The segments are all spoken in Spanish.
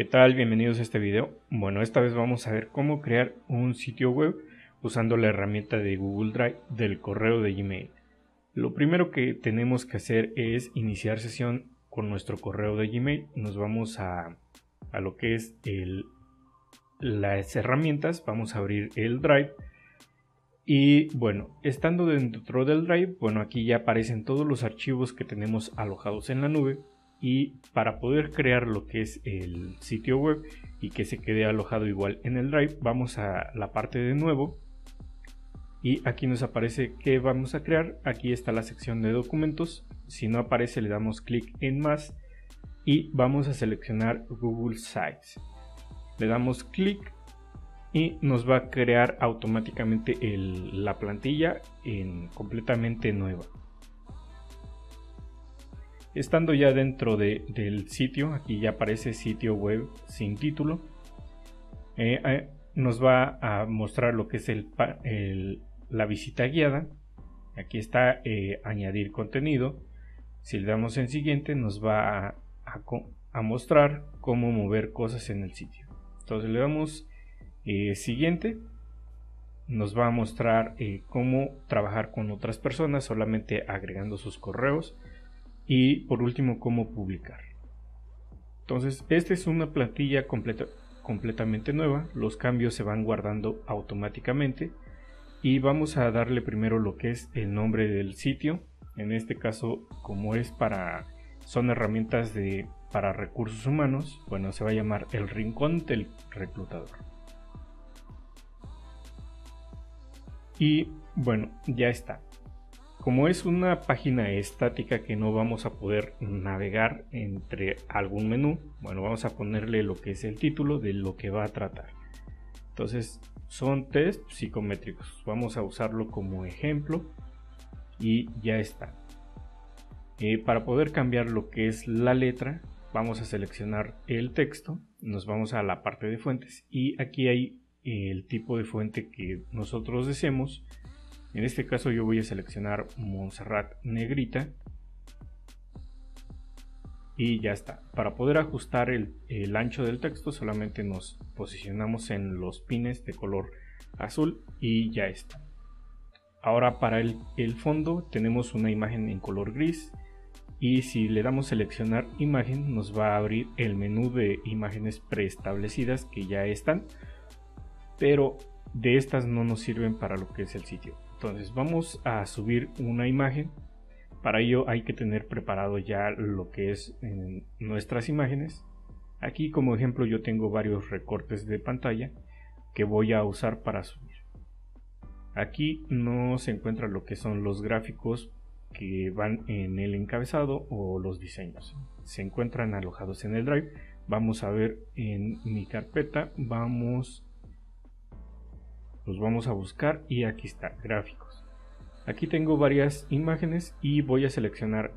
¿Qué tal? Bienvenidos a este video. Bueno, esta vez vamos a ver cómo crear un sitio web usando la herramienta de Google Drive del correo de Gmail. Lo primero que tenemos que hacer es iniciar sesión con nuestro correo de Gmail. Nos vamos a, lo que es el, las herramientas. Vamos a abrir el Drive. Y bueno, estando dentro del Drive, bueno, aquí ya aparecen todos los archivos que tenemos alojados en la nube y para poder crear lo que es el sitio web y que se quede alojado igual en el drive vamos a la parte de nuevo. Y aquí nos aparece que vamos a crear. Aquí está la sección de documentos. Si no aparece le damos clic en más y vamos a seleccionar Google Sites. Le damos clic y nos va a crear automáticamente la plantilla en completamente nueva Estando ya dentro del sitio, aquí ya aparece sitio web sin título, eh, eh, nos va a mostrar lo que es el, la visita guiada. Aquí está eh, añadir contenido. Si le damos en siguiente nos va a, a, mostrar cómo mover cosas en el sitio. Entonces le damos siguiente. Nos va a mostrar cómo trabajar con otras personas solamente agregando sus correos y por último cómo publicar. Entonces, esta es una plantilla completa, completamente nueva, los cambios se van guardando automáticamente y vamos a darle primero lo que es el nombre del sitio. En este caso, como es para son herramientas de para recursos humanos, bueno, se va a llamar el rincón del reclutador. Y bueno, ya está. Como es una página estática que no vamos a poder navegar entre algún menú, bueno, vamos a ponerle lo que es el título de lo que va a tratar. Entonces, son test psicométricos. Vamos a usarlo como ejemplo y ya está. Eh, para poder cambiar lo que es la letra, vamos a seleccionar el texto, nos vamos a la parte de fuentes y aquí hay el tipo de fuente que nosotros deseemos en este caso yo voy a seleccionar Montserrat negrita. Y ya está. Para poder ajustar el, ancho del texto solamente nos posicionamos en los pines de color azul y ya está. Ahora para el, el fondo tenemos una imagen en color gris y si le damos seleccionar imagen nos va a abrir el menú de imágenes preestablecidas que ya están pero de estas no nos sirven para lo que es el sitio entonces vamos a subir una imagen. Para ello hay que tener preparado ya lo que es nuestras imágenes. Aquí como ejemplo yo tengo varios recortes de pantalla que voy a usar para subir. Aquí no se encuentra lo que son los gráficos que van en el encabezado o los diseños. Se encuentran alojados en el Drive. Vamos a ver en mi carpeta. Vamos los vamos a buscar y aquí está, gráficos. Aquí tengo varias imágenes y voy a seleccionar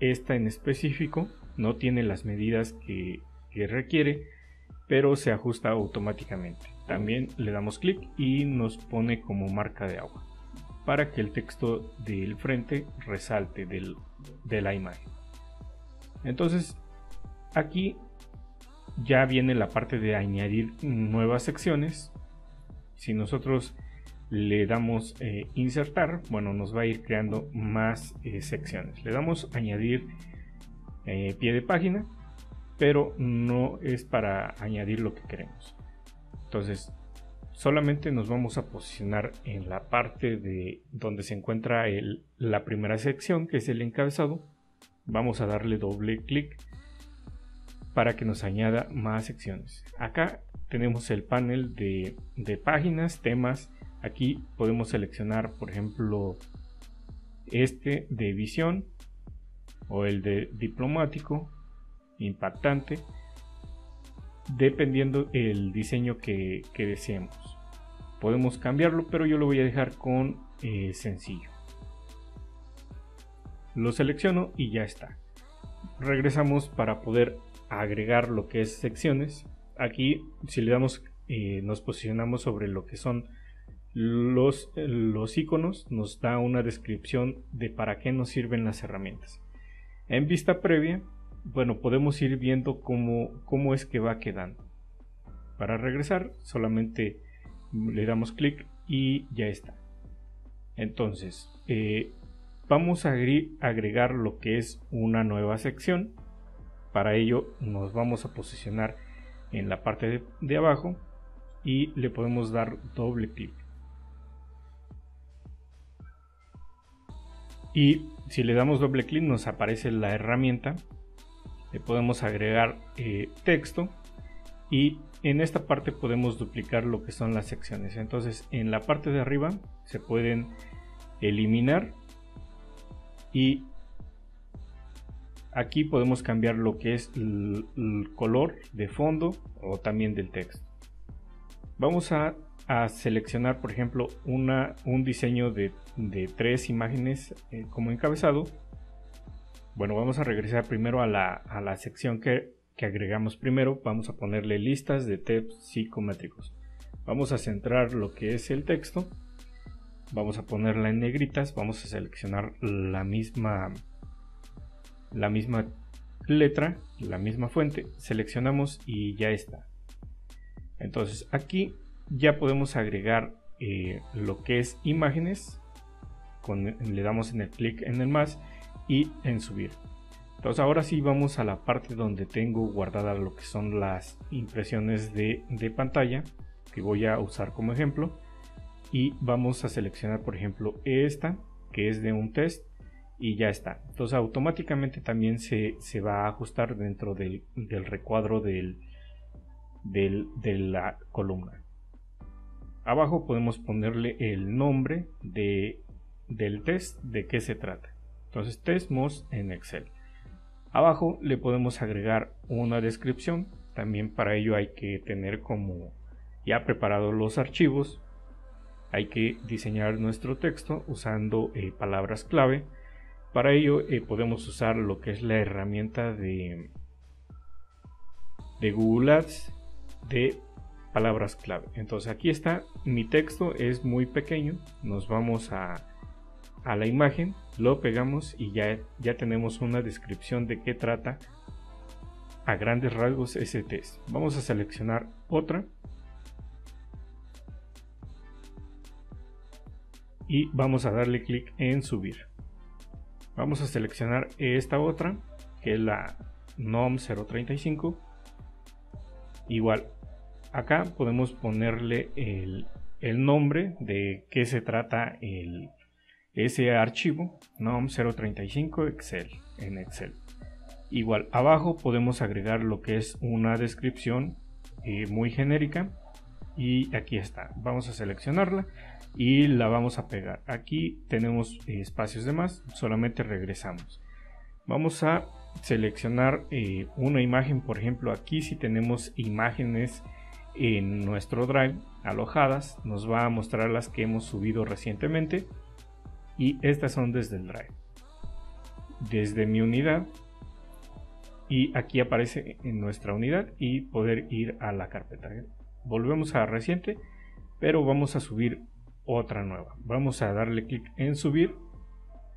esta en específico. No tiene las medidas que, requiere, pero se ajusta automáticamente. También le damos clic y nos pone como marca de agua para que el texto del frente resalte de la imagen. Entonces aquí ya viene la parte de añadir nuevas secciones si nosotros le damos eh, insertar, bueno, nos va a ir creando más eh, secciones. Le damos añadir eh, pie de página, pero no es para añadir lo que queremos. Entonces, solamente nos vamos a posicionar en la parte de donde se encuentra la primera sección, que es el encabezado. Vamos a darle doble clic para que nos añada más secciones. Acá tenemos el panel de, páginas, temas. Aquí podemos seleccionar, por ejemplo, este de visión o el de diplomático, impactante, dependiendo el diseño que, deseemos. Podemos cambiarlo, pero yo lo voy a dejar con eh, sencillo. Lo selecciono y ya está. Regresamos para poder agregar lo que es secciones aquí si le damos, eh, nos posicionamos sobre lo que son los, los iconos, nos da una descripción de para qué nos sirven las herramientas. En vista previa bueno, podemos ir viendo cómo, cómo es que va quedando. Para regresar, solamente le damos clic y ya está. Entonces, eh, vamos a agregar lo que es una nueva sección. Para ello nos vamos a posicionar en la parte de abajo y le podemos dar doble clic. Y si le damos doble clic nos aparece la herramienta. Le podemos agregar eh, texto y en esta parte podemos duplicar lo que son las secciones. Entonces en la parte de arriba se pueden eliminar y aquí podemos cambiar lo que es el color de fondo o también del texto. Vamos a, seleccionar, por ejemplo, una, un diseño de, tres imágenes eh, como encabezado. Bueno, vamos a regresar primero a la, sección que, agregamos primero. Vamos a ponerle listas de tabs psicométricos. Vamos a centrar lo que es el texto. Vamos a ponerla en negritas. Vamos a seleccionar la misma, la misma letra, la misma fuente. Seleccionamos y ya está. Entonces aquí ya podemos agregar eh, lo que es imágenes. le damos en el clic en el más y en subir. Entonces ahora sí vamos a la parte donde tengo guardada lo que son las impresiones de, de pantalla que voy a usar como ejemplo. Y vamos a seleccionar por ejemplo esta que es de un test y ya está. Entonces automáticamente también se, se va a ajustar dentro del, del recuadro del, de la columna. Abajo podemos ponerle el nombre de, del test, de qué se trata. Entonces, testmos en Excel. Abajo le podemos agregar una descripción. También para ello hay que tener como ya preparados los archivos. Hay que diseñar nuestro texto usando eh, palabras clave. Para ello eh, podemos usar lo que es la herramienta de, de Google Ads de palabras clave. Entonces aquí está, mi texto es muy pequeño, nos vamos a, a la imagen, lo pegamos y ya, ya tenemos una descripción de qué trata a grandes rasgos ese test. Vamos a seleccionar otra y vamos a darle clic en subir. Vamos a seleccionar esta otra que es la NOM 035 igual acá podemos ponerle el, nombre de qué se trata el, ese archivo nom 035 excel en excel. Igual abajo podemos agregar lo que es una descripción eh, muy genérica y aquí está. Vamos a seleccionarla y la vamos a pegar. Aquí tenemos espacios de más solamente regresamos. Vamos a seleccionar eh, una imagen por ejemplo aquí si tenemos imágenes en nuestro drive alojadas nos va a mostrar las que hemos subido recientemente y estas son desde el drive. Desde mi unidad y aquí aparece en nuestra unidad y poder ir a la carpeta volvemos a reciente pero vamos a subir otra nueva. Vamos a darle clic en subir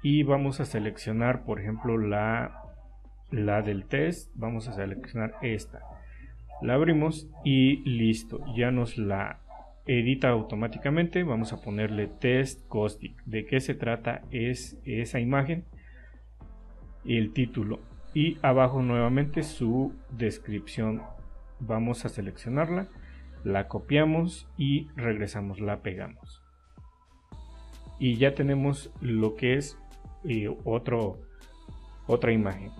y vamos a seleccionar por ejemplo la la del test. Vamos a seleccionar esta. La abrimos y listo. Ya nos la edita automáticamente. Vamos a ponerle test caustic. De qué se trata es esa imagen el título. Y abajo nuevamente su descripción. Vamos a seleccionarla la copiamos y regresamos la pegamos y ya tenemos lo que es eh, otro otra imagen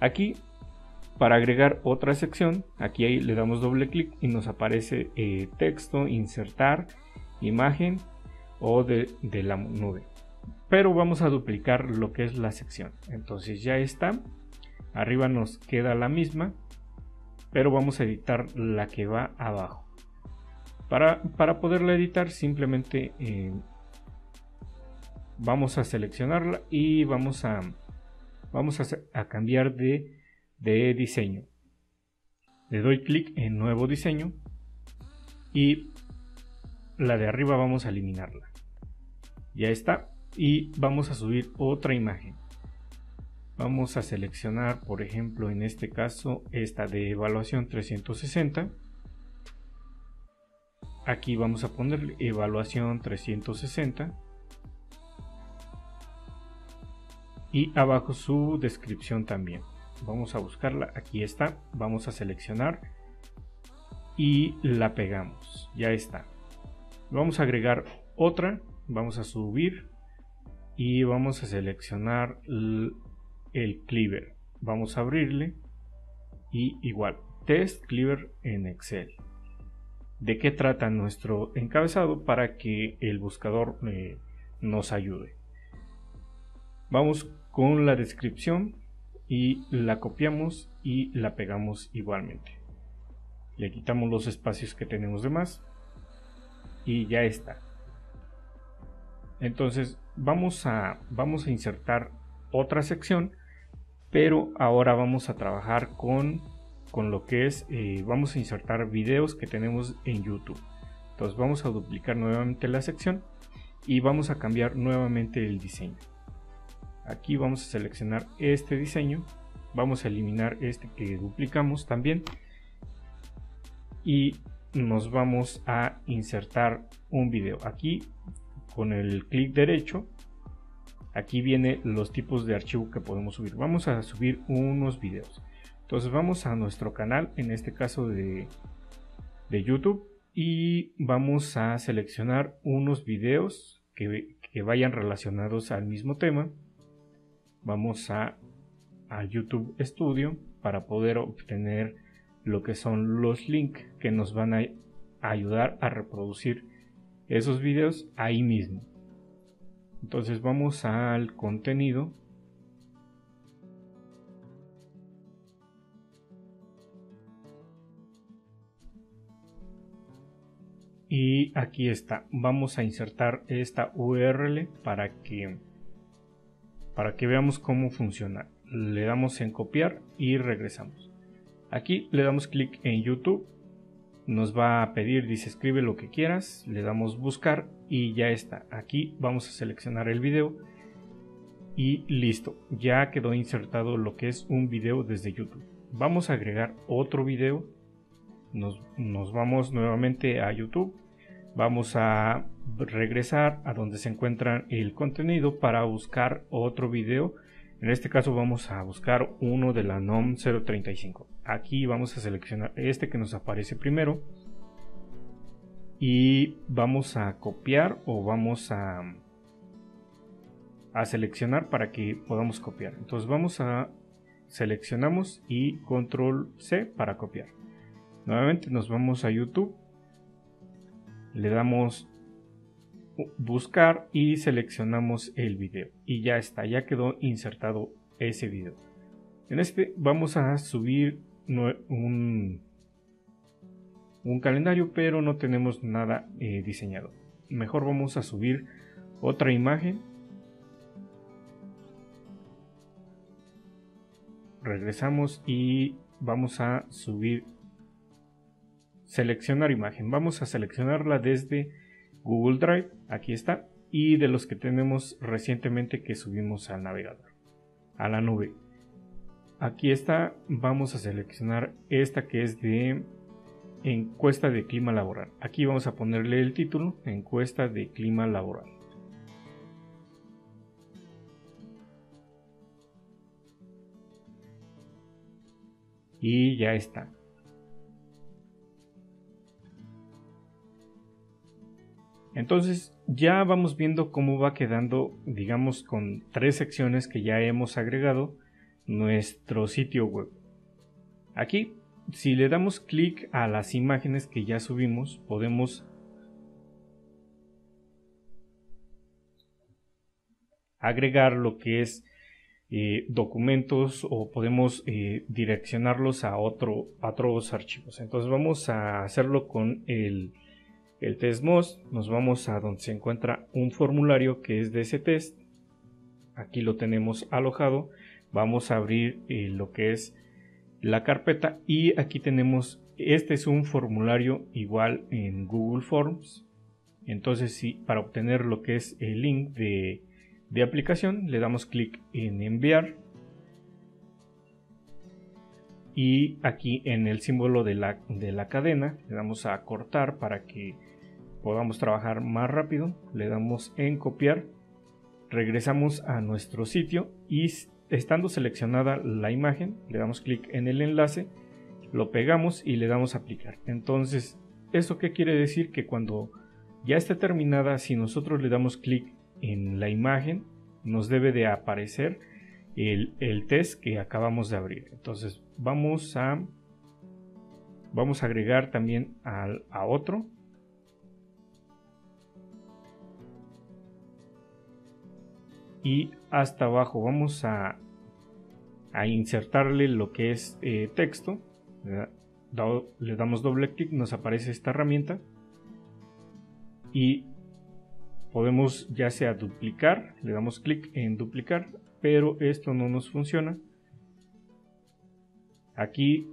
Aquí, para agregar otra sección, aquí le damos doble clic y nos aparece eh, texto, insertar, imagen o de, de la nube. Pero vamos a duplicar lo que es la sección. Entonces ya está. Arriba nos queda la misma, pero vamos a editar la que va abajo. Para, poderla editar simplemente eh, vamos a seleccionarla y vamos a vamos a, cambiar de, diseño. Le doy clic en nuevo diseño y la de arriba vamos a eliminarla. Ya está. Y vamos a subir otra imagen. vamos a seleccionar por ejemplo en este caso esta de evaluación 360 aquí vamos a poner evaluación 360 y abajo su descripción también. Vamos a buscarla. Aquí está. Vamos a seleccionar y la pegamos. Ya está. Vamos a agregar otra. Vamos a subir y vamos a seleccionar el cleaver vamos a abrirle y igual. Test cleaver en excel de qué trata nuestro encabezado para que el buscador eh, nos ayude. Vamos con la descripción y la copiamos y la pegamos igualmente. Le quitamos los espacios que tenemos de más y ya está. Entonces vamos a vamos a insertar otra sección pero ahora vamos a trabajar con, con lo que es, eh, vamos a insertar videos que tenemos en YouTube. Entonces vamos a duplicar nuevamente la sección y vamos a cambiar nuevamente el diseño. Aquí vamos a seleccionar este diseño, vamos a eliminar este que duplicamos también y nos vamos a insertar un video. Aquí con el clic derecho aquí viene los tipos de archivo que podemos subir vamos a subir unos videos entonces vamos a nuestro canal en este caso de, de youtube y vamos a seleccionar unos videos que, que vayan relacionados al mismo tema vamos a, a youtube studio para poder obtener lo que son los links que nos van a ayudar a reproducir esos videos ahí mismo entonces vamos al contenido. Y aquí está. Vamos a insertar esta URL para que para que veamos cómo funciona. Le damos en copiar y regresamos. Aquí le damos clic en YouTube nos va a pedir, dice escribe lo que quieras, le damos buscar y ya está. Aquí vamos a seleccionar el video y listo, ya quedó insertado lo que es un video desde YouTube. Vamos a agregar otro video, nos, vamos nuevamente a YouTube, vamos a regresar a donde se encuentra el contenido para buscar otro video. En este caso vamos a buscar uno de la NOM 035 aquí vamos a seleccionar este que nos aparece primero. Y vamos a copiar o vamos a, a seleccionar para que podamos copiar. Entonces vamos a seleccionamos y control C para copiar nuevamente nos vamos a YouTube le damos buscar y seleccionamos el video y ya está ya quedó insertado ese video en este vamos a subir un, calendario, pero no tenemos nada eh, diseñado. Mejor vamos a subir otra imagen. Regresamos y vamos a subir, seleccionar imagen. Vamos a seleccionarla desde Google Drive, aquí está, y de los que tenemos recientemente que subimos al navegador, a la nube. Aquí está, vamos a seleccionar esta que es de encuesta de clima laboral. Aquí vamos a ponerle el título, encuesta de clima laboral. Y ya está. Entonces ya vamos viendo cómo va quedando, digamos, con tres secciones que ya hemos agregado nuestro sitio web. Aquí, si le damos clic a las imágenes que ya subimos, podemos agregar lo que es eh, documentos o podemos eh, direccionarlos a, otro, otros archivos. Entonces vamos a hacerlo con el, el testmos. Nos vamos a donde se encuentra un formulario que es de ese test. Aquí lo tenemos alojado vamos a abrir eh, lo que es la carpeta y aquí tenemos este es un formulario igual en Google Forms entonces si para obtener lo que es el link de, de aplicación le damos clic en enviar y aquí en el símbolo de la, de la cadena le damos a cortar para que podamos trabajar más rápido le damos en copiar regresamos a nuestro sitio y estando seleccionada la imagen le damos clic en el enlace lo pegamos y le damos a aplicar entonces ¿eso qué quiere decir? que cuando ya esté terminada si nosotros le damos clic en la imagen nos debe de aparecer el, test que acabamos de abrir. Entonces vamos a vamos a agregar también a otro. Y hasta abajo vamos a, a insertarle lo que es eh, texto. Le damos doble clic, nos aparece esta herramienta. Y podemos ya sea duplicar, le damos clic en duplicar pero esto no nos funciona. Aquí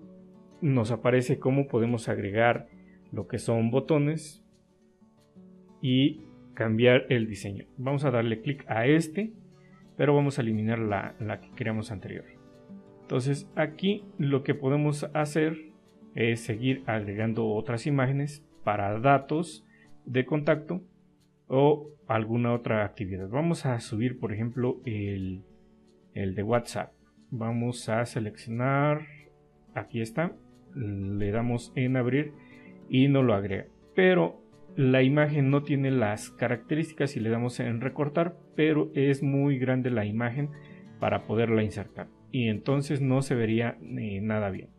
nos aparece cómo podemos agregar lo que son botones y cambiar el diseño. Vamos a darle clic a este, pero vamos a eliminar la, la que creamos anterior. Entonces aquí lo que podemos hacer es seguir agregando otras imágenes para datos de contacto o alguna otra actividad. Vamos a subir, por ejemplo, el, el de WhatsApp. Vamos a seleccionar, aquí está, le damos en abrir y no lo agrega. Pero la imagen no tiene las características y le damos en recortar, pero es muy grande la imagen para poderla insertar. Y entonces no se vería eh, nada bien.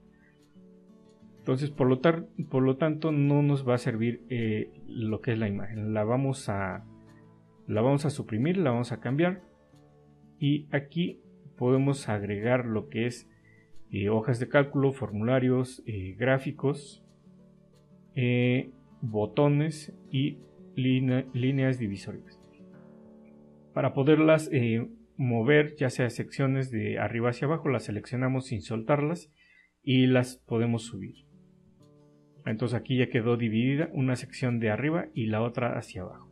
Entonces, por lo, por lo, tanto, no nos va a servir eh, lo que es la imagen. La vamos a, la vamos a suprimir, la vamos a cambiar. Y aquí podemos agregar lo que es eh, hojas de cálculo, formularios, eh, gráficos, eh, botones y líneas divisorias. Para poderlas mover, ya sea secciones de arriba hacia abajo, las seleccionamos sin soltarlas y las podemos subir. Entonces aquí ya quedó dividida una sección de arriba y la otra hacia abajo.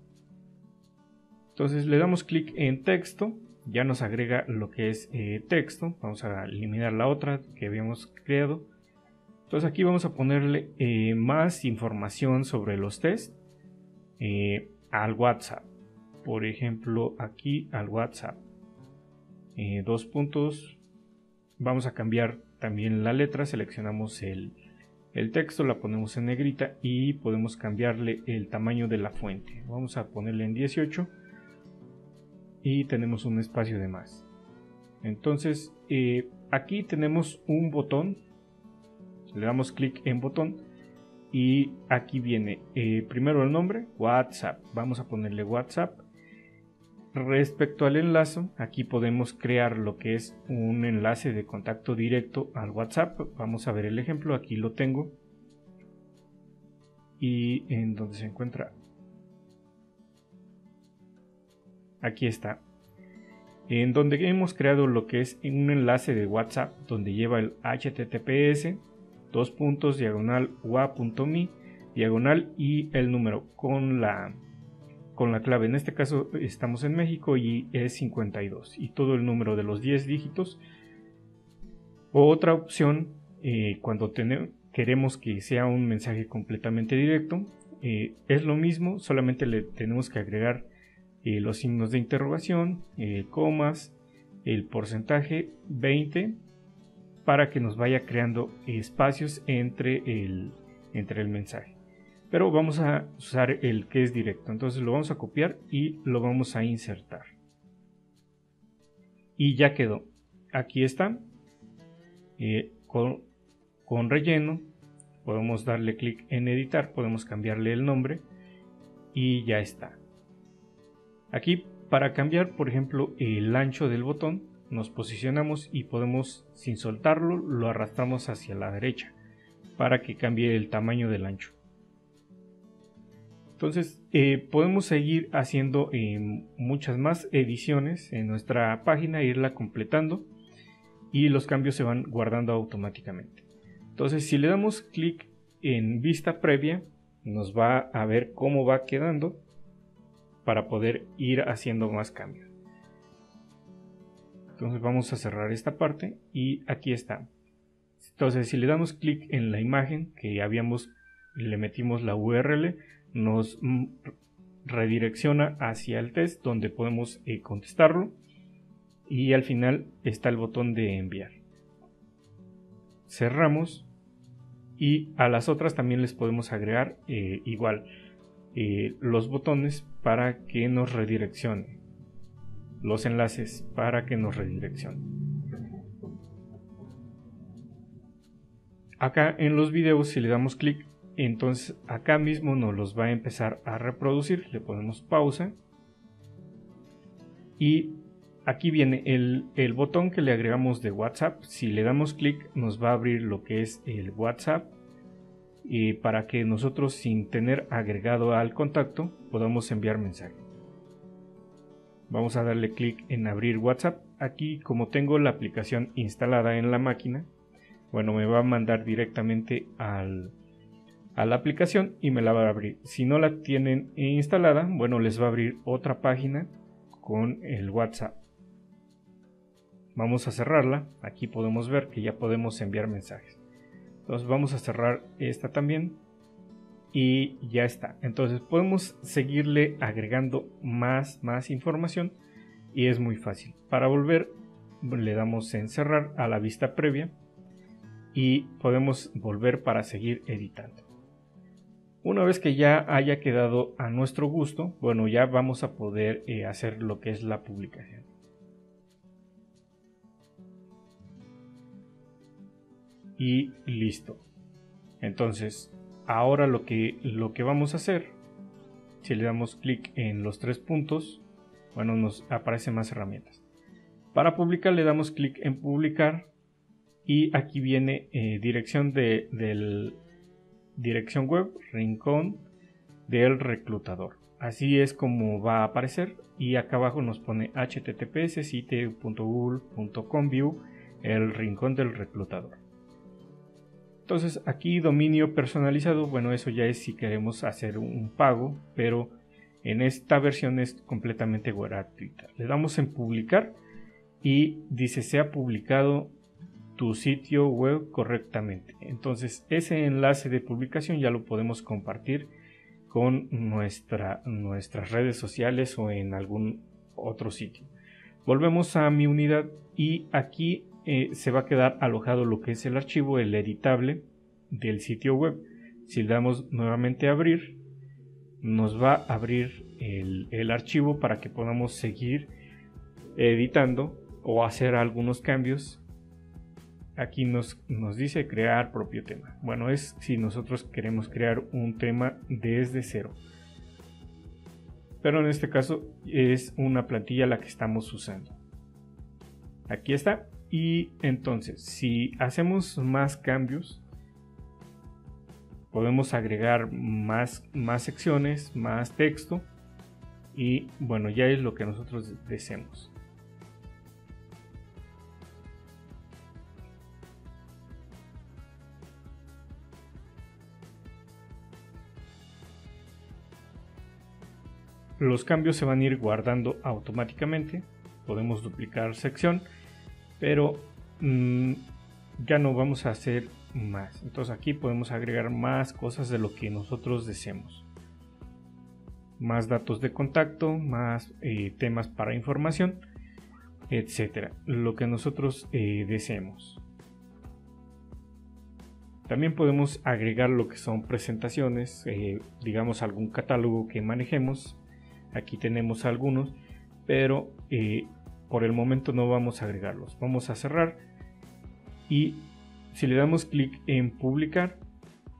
Entonces le damos clic en texto ya nos agrega lo que es eh, texto. Vamos a eliminar la otra que habíamos creado. Entonces aquí vamos a ponerle eh, más información sobre los test eh, al WhatsApp. Por ejemplo, aquí al WhatsApp. dos puntos. Vamos a cambiar también la letra. Seleccionamos el, el texto, la ponemos en negrita y podemos cambiarle el tamaño de la fuente. Vamos a ponerle en 18 y tenemos un espacio de más. Entonces eh, aquí tenemos un botón, le damos clic en botón y aquí viene eh, primero el nombre, WhatsApp, vamos a ponerle WhatsApp. Respecto al enlace, aquí podemos crear lo que es un enlace de contacto directo al WhatsApp. Vamos a ver el ejemplo, aquí lo tengo. Y en donde se encuentra aquí está, en donde hemos creado lo que es un enlace de WhatsApp donde lleva el https dos puntos diagonal wa.me diagonal y el número con la con la clave. En este caso estamos en México y es 52 y todo el número de los 10 dígitos. Otra opción eh, cuando queremos que sea un mensaje completamente directo eh, es lo mismo solamente le tenemos que agregar eh, los signos de interrogación, eh, comas, el porcentaje 20 para que nos vaya creando espacios entre el, entre el mensaje. Pero vamos a usar el que es directo. Entonces lo vamos a copiar y lo vamos a insertar. Y ya quedó. Aquí está. Eh, con, con relleno. Podemos darle clic en editar. Podemos cambiarle el nombre. Y ya está. Aquí para cambiar, por ejemplo, el ancho del botón, nos posicionamos y podemos, sin soltarlo, lo arrastramos hacia la derecha para que cambie el tamaño del ancho. Entonces, eh, podemos seguir haciendo eh, muchas más ediciones en nuestra página, irla completando y los cambios se van guardando automáticamente. Entonces, si le damos clic en vista previa, nos va a ver cómo va quedando para poder ir haciendo más cambios. Entonces vamos a cerrar esta parte y aquí está. Entonces, si le damos clic en la imagen que habíamos, le metimos la URL, nos redirecciona hacia el test donde podemos eh, contestarlo y al final está el botón de enviar. Cerramos y a las otras también les podemos agregar eh, igual los botones para que nos redireccione. Los enlaces para que nos redireccione. Acá en los videos si le damos clic entonces acá mismo nos los va a empezar a reproducir. Le ponemos pausa. Y aquí viene el, botón que le agregamos de whatsapp. Si le damos clic nos va a abrir lo que es el whatsapp y para que nosotros sin tener agregado al contacto podamos enviar mensaje vamos a darle clic en abrir whatsapp aquí como tengo la aplicación instalada en la máquina bueno me va a mandar directamente al a la aplicación y me la va a abrir. Si no la tienen instalada, bueno, les va a abrir otra página con el WhatsApp. Vamos a cerrarla. Aquí podemos ver que ya podemos enviar mensajes. Entonces vamos a cerrar esta también. Y ya está. Entonces podemos seguirle agregando más, más información. Y es muy fácil. Para volver le damos en cerrar a la vista previa. Y podemos volver para seguir editando. Una vez que ya haya quedado a nuestro gusto, bueno, ya vamos a poder eh, hacer lo que es la publicación. Y listo. Entonces, ahora lo que, lo que vamos a hacer, si le damos clic en los tres puntos, bueno, nos aparecen más herramientas. Para publicar le damos clic en publicar y aquí viene eh, dirección de, del, dirección web, rincón del reclutador. Así es como va a aparecer y acá abajo nos pone https site.google.com view el rincón del reclutador. Entonces aquí dominio personalizado, bueno eso ya es si queremos hacer un pago, pero en esta versión es completamente gratuita. Le damos en publicar y dice se ha publicado tu sitio web correctamente. Entonces ese enlace de publicación ya lo podemos compartir con nuestra, nuestras redes sociales o en algún otro sitio. Volvemos a mi unidad y aquí eh, se va a quedar alojado lo que es el archivo, el editable del sitio web. Si le damos nuevamente a abrir, nos va a abrir el, el archivo para que podamos seguir editando o hacer algunos cambios aquí nos, nos dice crear propio tema. Bueno, es si nosotros queremos crear un tema desde cero. Pero en este caso es una plantilla la que estamos usando. Aquí está. Y entonces, si hacemos más cambios, podemos agregar más, más secciones, más texto. Y bueno, ya es lo que nosotros deseemos. Los cambios se van a ir guardando automáticamente. Podemos duplicar sección, pero mm, ya no vamos a hacer más. Entonces aquí podemos agregar más cosas de lo que nosotros deseemos. Más datos de contacto, más eh, temas para información, etcétera. Lo que nosotros eh, deseemos. También podemos agregar lo que son presentaciones, eh, digamos algún catálogo que manejemos Aquí tenemos algunos, pero eh, por el momento no vamos a agregarlos. Vamos a cerrar y si le damos clic en publicar,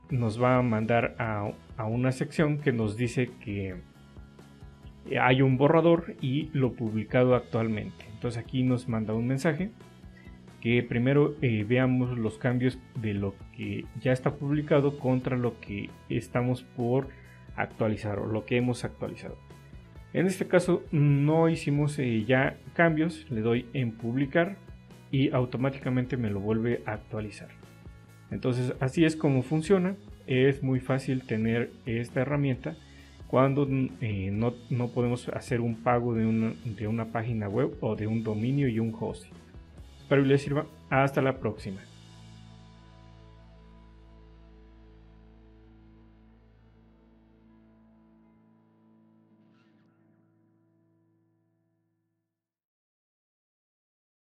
nos va a mandar a, una sección que nos dice que hay un borrador y lo publicado actualmente. Entonces aquí nos manda un mensaje que primero eh, veamos los cambios de lo que ya está publicado contra lo que estamos por actualizar o lo que hemos actualizado. En este caso no hicimos eh, ya cambios, le doy en publicar y automáticamente me lo vuelve a actualizar. Entonces así es como funciona, es muy fácil tener esta herramienta cuando eh, no, podemos hacer un pago de una, de una página web o de un dominio y un hosting. Espero que les sirva, hasta la próxima.